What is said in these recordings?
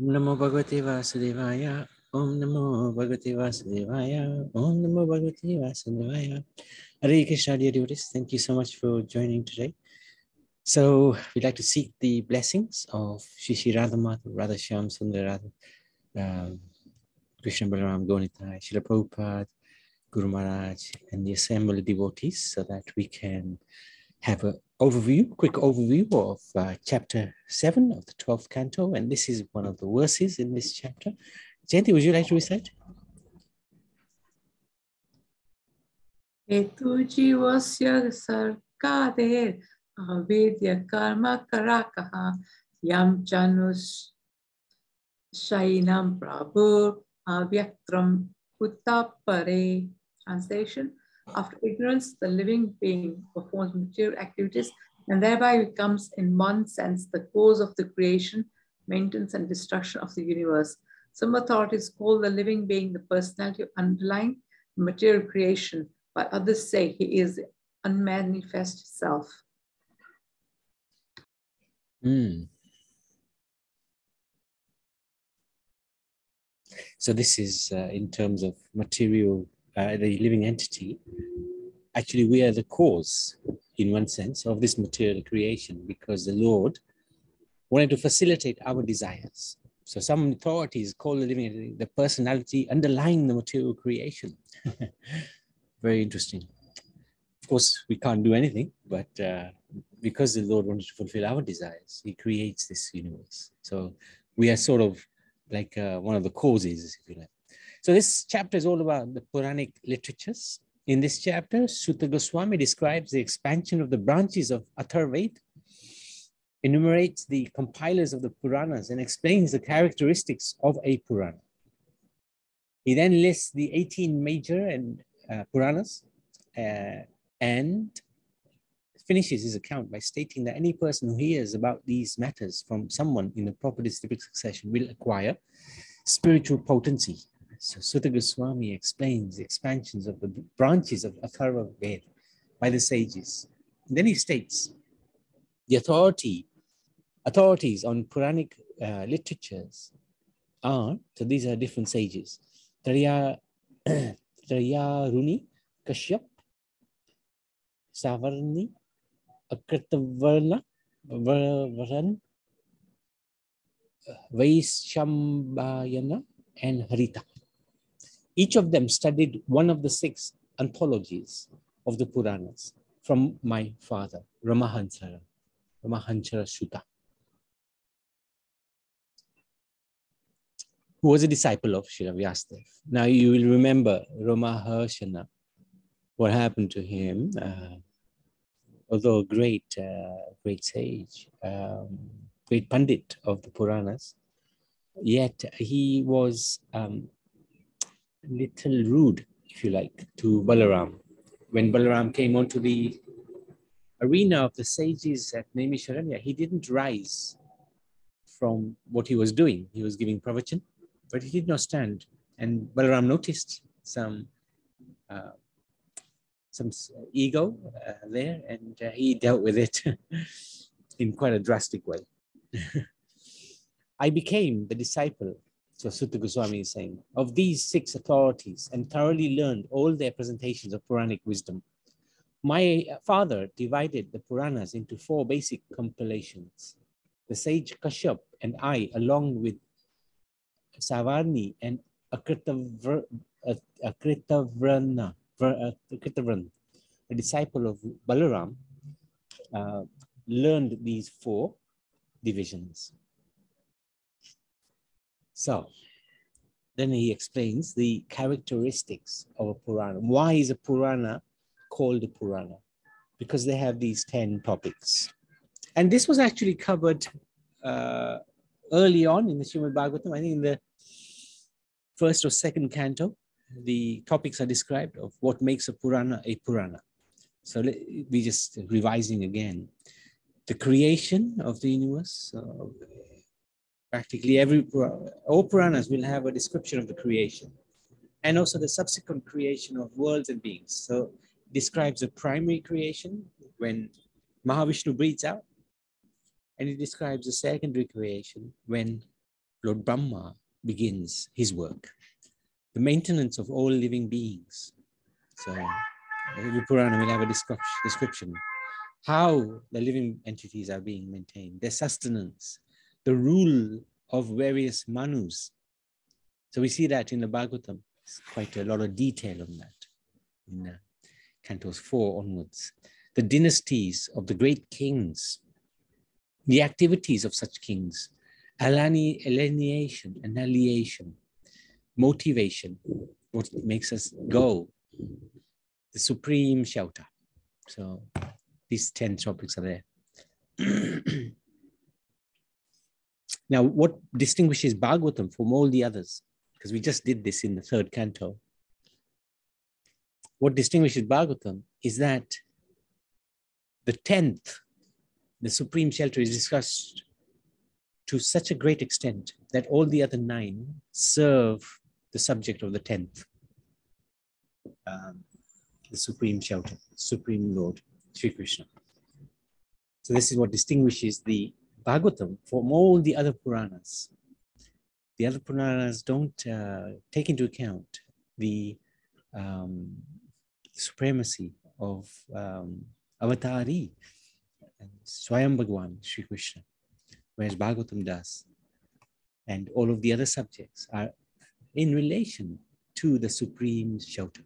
Namo Bhagavate Vasudevaya. Om Namo Bhagavate Vasudevaya. Om Namo Bhagavate Vasudevaya. Hare Krishna, dear devotees. Thank you so much for joining today. So we'd like to seek the blessings of Shri Shri Radha Shyam Sundar Radha, um, Krishna Balaram Gonitai, Srila Prabhupada, Guru Maharaj, and the assembled devotees so that we can have an overview, quick overview of uh, chapter 7 of the 12th canto. And this is one of the verses in this chapter. Jayanti, would you like to recite? हेतु जीवस्य सर्गादेर् अवेद्य कर्म कराकः यं चनुशैनं प्रभुर् अव्यक्त्रम् उत्तापरे Translation after ignorance, the living being performs material activities and thereby becomes, in one sense, the cause of the creation, maintenance, and destruction of the universe. Some authorities call the living being the personality underlying material creation, but others say he is the unmanifest self. Mm. So this is uh, in terms of material, uh, the living entity. Actually, we are the cause, in one sense, of this material creation because the Lord wanted to facilitate our desires. So some authorities call the living entity the personality underlying the material creation. Very interesting. Of course, we can't do anything, but uh, because the Lord wanted to fulfill our desires, He creates this universe. So we are sort of like uh, one of the causes, if you like. So this chapter is all about the Puranic literatures. In this chapter, Suta Goswami describes the expansion of the branches of Atharvaveda, enumerates the compilers of the Puranas, and explains the characteristics of a Purana. He then lists the 18 major and uh, Puranas uh, and finishes his account by stating that any person who hears about these matters from someone in the proper disciplic succession will acquire spiritual potency. So Suta Goswami explains the expansions of the branches of Atharva Ved by the sages. And then he states the authority, authorities on Puranic uh, literatures are, so these are different sages, Traya, Trayaruni, Kashyap, Savarni, Akritavarna, Varan, Vaishambhayana, and Harita. Each of them studied one of the six anthologies of the Puranas from my father, Ramahansara, Ramahansara Shuta, who was a disciple of Srila Vyasadeva. Now you will remember Ramaharshana, what happened to him, uh, although a great, uh, great sage, um, great pandit of the Puranas, yet he was um, little rude, if you like, to Balaram. When Balaram came onto the arena of the sages at Naimisharanya, he didn't rise from what he was doing. He was giving pravachan, but he did not stand. And Balaram noticed some uh, some ego uh, there, and uh, he dealt with it in quite a drastic way. I became the disciple, so Suta Goswami is saying, of these six authorities and thoroughly learned all their presentations of Puranic wisdom. My father divided the Puranas into four basic compilations. The sage Kashyap and I, along with Savarni and Akritavrana, Kritavran, a disciple of Balaram, uh, learned these four divisions. So then he explains the characteristics of a Purana. Why is a Purana called a Purana? Because they have these 10 topics. And this was actually covered uh, early on in the Srimad Bhagavatam, I think in the first or second canto, the topics are described of what makes a Purana a Purana. So we just revising again. The creation of the universe, uh, practically every, all will have a description of the creation and also the subsequent creation of worlds and beings. So describes the primary creation when Mahavishnu breathes out, and it describes the secondary creation when Lord Brahma begins his work, the maintenance of all living beings. So every Purana will have a description how the living entities are being maintained, their sustenance, the rule of various manus. So we see that in the Bhagavatam. It's quite a lot of detail on that in uh, cantos four onwards. The dynasties of the great kings, the activities of such kings, alani, alienation, annihilation, motivation, what makes us go, the supreme shelter. So these 10 topics are there. now, what distinguishes Bhagavatam from all the others? Because we just did this in the third canto. What distinguishes Bhagavatam is that the 10th, the supreme shelter, is discussed to such a great extent that all the other nine serve the subject of the 10th, um, the supreme shelter, supreme Lord. Sri Krishna. So this is what distinguishes the Bhagavatam from all the other Puranas. The other Puranas don't uh, take into account the um, supremacy of um, Avatari, Swayam Bhagwan, Sri Krishna, whereas Bhagavatam does. And all of the other subjects are in relation to the supreme shelter.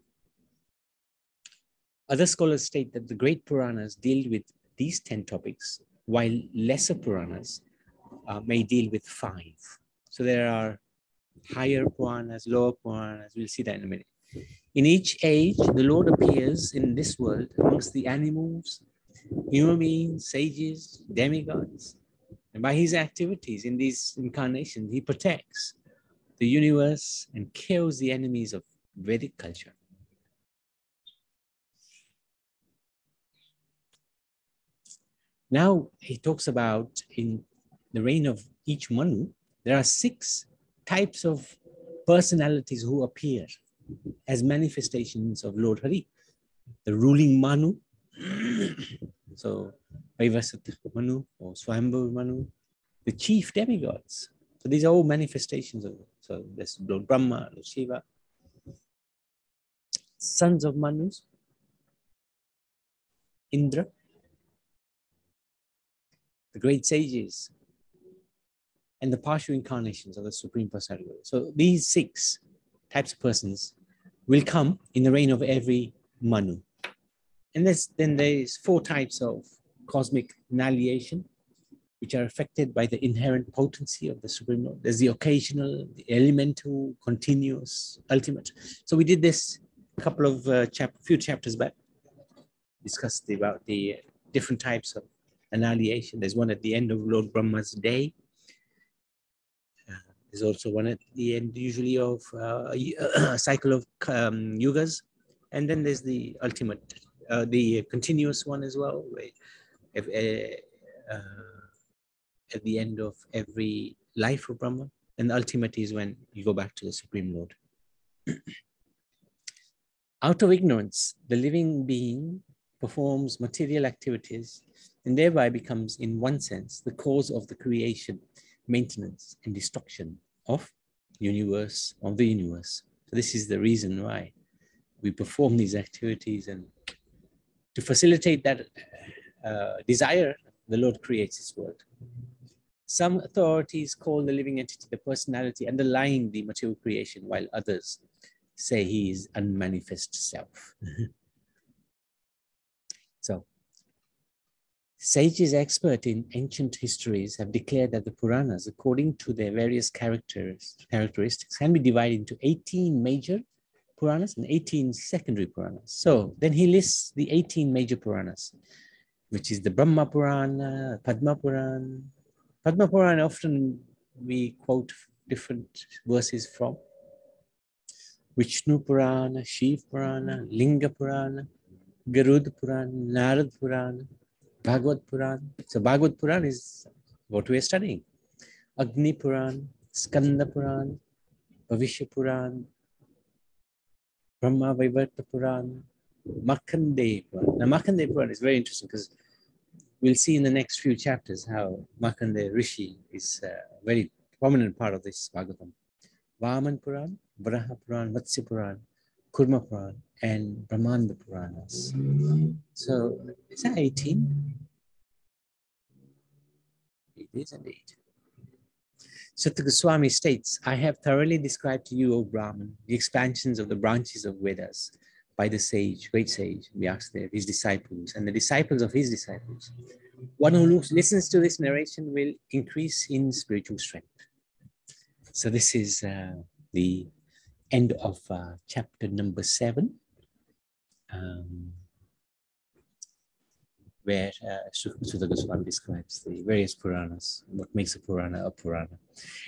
Other scholars state that the great Puranas deal with these 10 topics, while lesser Puranas uh, may deal with five. So there are higher Puranas, lower Puranas. We'll see that in a minute. In each age, the Lord appears in this world amongst the animals, human beings, sages, demigods. And by his activities in these incarnations, he protects the universe and kills the enemies of Vedic culture. Now he talks about in the reign of each Manu, there are six types of personalities who appear as manifestations of Lord Hari. The ruling Manu, so Vaivasat Manu or Swayambhu Manu, the chief demigods. So these are all manifestations of, so there's Lord Brahma, Lord Shiva, sons of Manus, Indra, the great sages, and the partial incarnations of the Supreme Personality. So these six types of persons will come in the reign of every Manu. And there's, then there's four types of cosmic annihilation, which are affected by the inherent potency of the Supreme Lord. There's the occasional, the elemental, continuous, ultimate. So we did this a couple of uh, chap few chapters back, discussed about the different types of annihilation. There's one at the end of Lord Brahma's day. Uh, there's also one at the end, usually, of uh, a cycle of um, yugas. And then there's the ultimate, uh, the continuous one as well. Uh, uh, at the end of every life of Brahma. And the ultimate is when you go back to the Supreme Lord. Out of ignorance, the living being performs material activities and thereby becomes, in one sense, the cause of the creation, maintenance, and destruction of universe, of the universe. So this is the reason why we perform these activities and to facilitate that uh, desire, the Lord creates His world. Some authorities call the living entity the personality underlying the material creation, while others say he is unmanifest self. so Sages expert in ancient histories have declared that the Puranas, according to their various characters, characteristics, can be divided into 18 major Puranas and 18 secondary Puranas. So then he lists the 18 major Puranas, which is the Brahma Purana, Padma Purana. Padma Purana often we quote different verses from. Vishnu Purana, Shiv Purana, Linga Purana, Garud Purana, Narad Purana, Bhagavad Puran. So Bhagavad Puran is what we are studying. Agni Puran, Skanda Puran, Bhavishya Puran, Brahma Vaivarta Puran, Markandeya Puran. Now Markandeya Puran is very interesting because we'll see in the next few chapters how Markandeya Rishi is uh, a very prominent part of this Bhagavatam. Vaman Puran, Varaha Puran, Matsya Puran, Kurma Puran, and Brahmanda Puranas. So is that 18? Is indeed. Suta Goswami states, I have thoroughly described to you, O Brahman, the expansions of the branches of Vedas by the sage, great sage, Vyasadeva, his disciples, and the disciples of his disciples. One who listens to this narration will increase in spiritual strength. So this is uh, the end of uh, chapter number seven, um, where uh, Suta Goswami describes the various Puranas, what makes a Purana a Purana.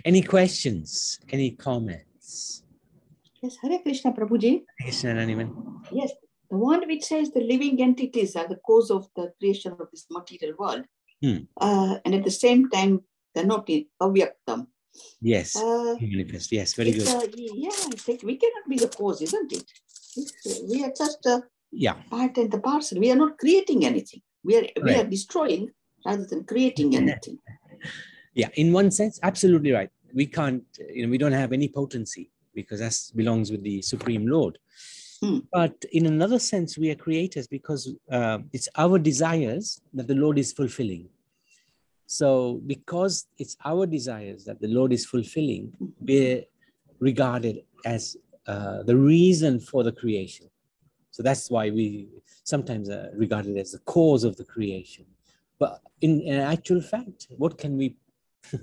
Any questions? Any comments? Yes, Hare Krishna Prabhuji. Krishna Naniman. Yes, the one which says the living entities are the cause of the creation of this material world, Hmm. uh, and at the same time they're not in avyaktam. Yes, Uh, manifest. Yes, very good. uh, yeah, like we cannot be the cause, isn't it? It's, uh, we are just a Yeah, part and the parcel. We are not creating anything. We are we are destroying rather than creating anything. yeah. In one sense, absolutely right. We can't, you know, we don't have any potency because that belongs with the Supreme Lord. Hmm. But in another sense, we are creators because uh, it's our desires that the Lord is fulfilling. So, because it's our desires that the Lord is fulfilling, we're regarded as uh, the reason for the creation. So that's why we sometimes are regarded as the cause of the creation. But in, in actual fact, what can we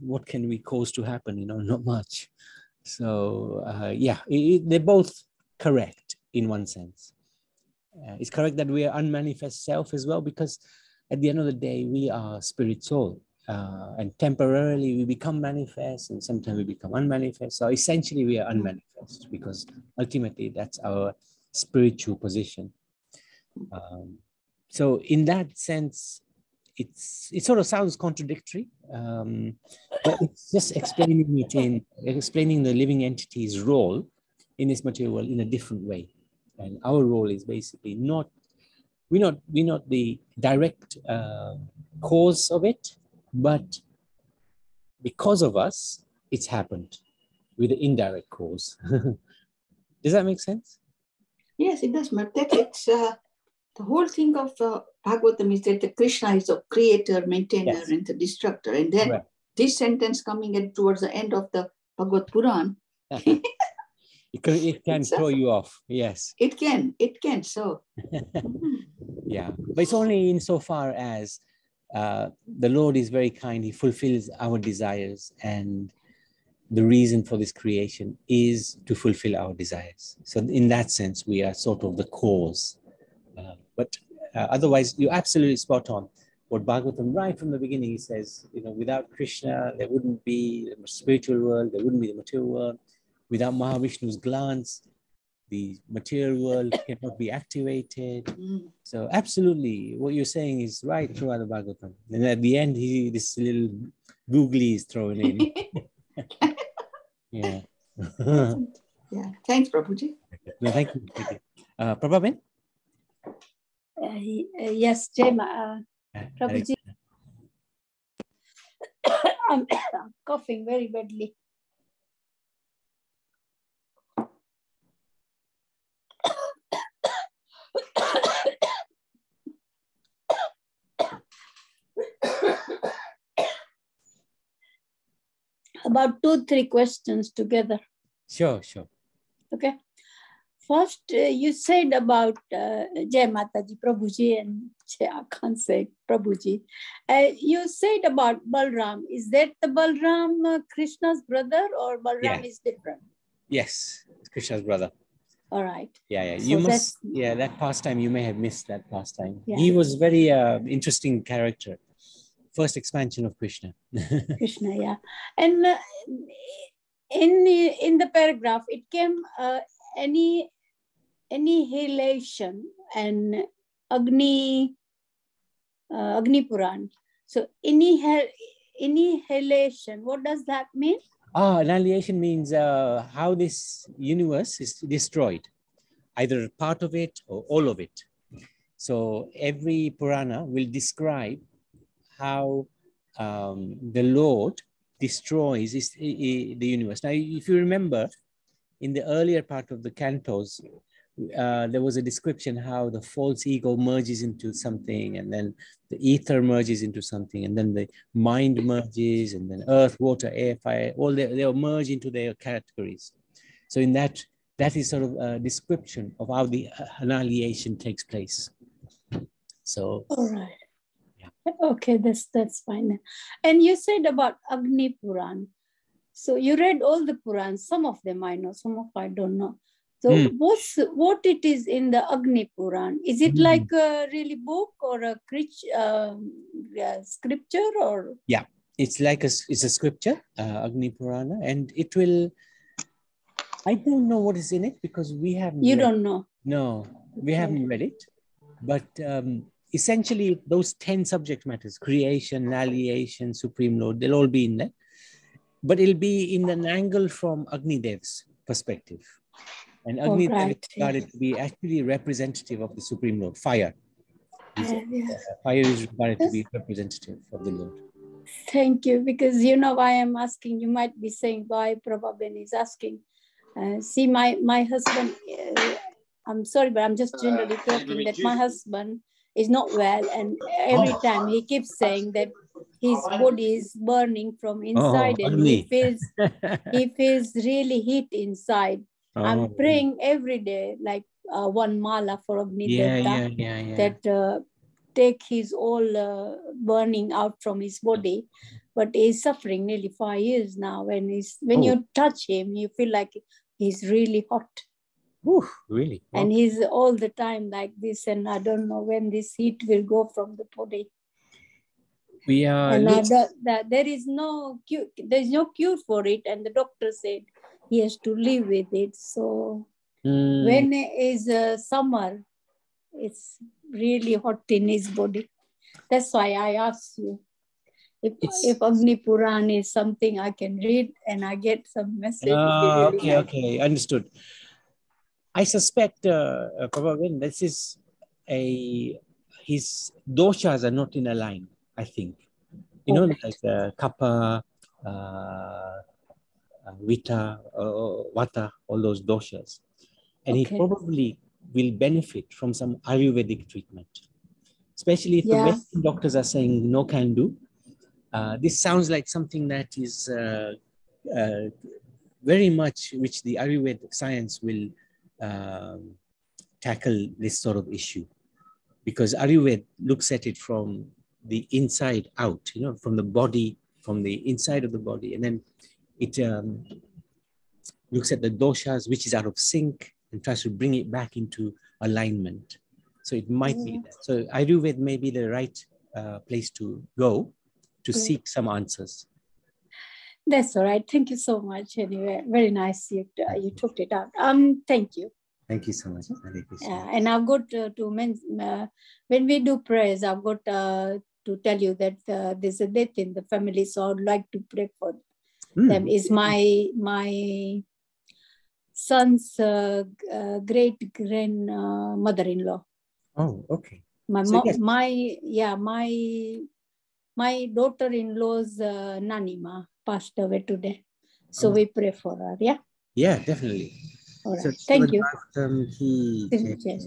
what can we cause to happen? You know, not much. So uh, yeah, it, it- they're both correct in one sense. Uh, it's correct that we are unmanifest self as well because at the end of the day we are spirit soul uh, and temporarily we become manifest and sometimes we become unmanifest so essentially we are unmanifest because ultimately that's our spiritual position. Um, so in that sense it's it sort of sounds contradictory um, but it's just explaining it in explaining the living entity's role in this material world in a different way. And our role is basically not we're not we're not the direct uh, cause of it but because of us it's happened with the indirect cause. Does that make sense Yes, it does. But that it's uh, the whole thing of uh, Bhagavatam is that the Krishna is the creator, maintainer, Yes. and the destructor. And then Right. this sentence coming at towards the end of the Bhagavad Puran, it can, it can throw you off yes it can, it can. So yeah but it's only insofar as uh, the lord is very kind he fulfills our desires and the reason for this creation is to fulfill our desires so in that sense we are sort of the cause uh, but uh, otherwise you're absolutely spot on what bhagavatam right from the beginning he says you know without krishna there wouldn't be the spiritual world there wouldn't be the material world without mahavishnu's glance the material world cannot be activated Mm. so absolutely, what you're saying is right throughout the Bhagavatam. And at the end, he this little googly is thrown in. yeah. yeah. Thanks, Prabhuji. No, thank you. Thank you. Uh, Prabhaben? Uh, uh, yes, Jay, Ma- uh, Prabhuji. I'm coughing very badly. About two, three questions together. Sure, sure. Okay. First, uh, you said about uh, Jai Mataji, Prabhuji, and Jai, I can't say Prabhuji. Uh, you said about Balram. Is that the Balram uh, Krishna's brother or Balram Yeah. is different? Yes, Krishna's brother. All right. Yeah, yeah. So You must, yeah, that pastime, you may have missed that pastime. Yeah. He was very uh, interesting character. First expansion of Krishna. Krishna, yeah. And uh, in in the paragraph, it came uh, any annihilation and Agni uh, Agni Puran. So annihil- annihilation, what does that mean? Ah, annihilation means uh, how this universe is destroyed, either part of it or all of it. So every Purana will describe how um, the Lord destroys is i- i- the universe. Now, if you remember, in the earlier part of the cantos, uh, there was a description how the false ego merges into something, and then the ether merges into something, and then the mind merges, and then earth, water, air, fire, all they, they all merge into their categories. So in that, that is sort of a description of how the uh, annihilation takes place. So All right. Okay, that's that's fine. And you said about Agni Puran. So you read all the Purans. Some of them I know, some of I don't know. So Hmm. what's what it is in the Agni Puran? Is it Hmm. like a really book or a yeah, scripture or? Yeah, it's like a it's a scripture, uh, Agni Purana, and it will. I don't know what is in it because we haven't. You read- don't know. No, we Okay. haven't read it, but um, essentially those ten subject matters: creation, annihilation, supreme lord. They'll all be in there, but it'll be in an angle from Agni Dev's perspective, and Oh, Agni Dev is right. regarded to be actually representative of the supreme lord, fire. He's a- Uh, yeah. Fire is regarded to be representative of the Lord. Thank you, because you know why I'm asking. You might be saying why Prabhupada is asking. Uh, see, my my husband. Uh, I'm sorry, but I'm just generally talking that my husband is not well, and every time he keeps saying that his body is burning from inside, and he feels he feels really heat inside. I'm Oh, praying every day, like uh, one mala for Agni yeah, yeah, yeah. that uh, take his all uh, burning out from his body but he's suffering nearly five years now and he's when Oh. you touch him you feel like he's really hot Really? and he's all the time like this and i don't know when this heat will go from the body we are. and I look- don't- there is no cure there's no cure for it and the doctor said he has to live with it so Mm, when is uh, summer it's really hot in his body that's why i asked you if, It's- if agni puran is something i can read and i get some message really okay, nice. okay, understood. I suspect, uh, uh, Prabhavin, this is a his doshas are not in a line. I think, you know, Okay. like uh, kapha, uh, uh, vita, uh, vata, all those doshas, and Okay. he probably will benefit from some Ayurvedic treatment, especially if the Western doctors are saying no can do. Uh, this sounds like something that is uh, uh, very much which the Ayurvedic science will um, tackle this sort of issue because Ayurveda looks at it from the inside out, you know, from the body, from the inside of the body, and then it um, looks at the doshas, which is out of sync, and tries to bring it back into alignment. So it might be Mm. that. So Ayurveda may be the right uh, place to go to Great. seek some answers. That's all right thank you so much anyway very nice you, uh, you took it out um thank you Thank you so much. Yeah, and I've got uh, to mention uh, when we do prayers, I've got uh, to tell you that uh, there's a death in the family, so I'd like to pray for Hmm. them. Is my my son's uh, uh, great grand uh, mother-in-law. Oh, okay. My So, mo- yes. my yeah my my daughter-in-law's uh, nanima passed away today, so Oh. we pray for her. Yeah, Yeah, definitely. all So, right. Thank you. Srimad Bhagavatam ki jai. Yes.